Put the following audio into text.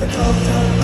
the dog bersandar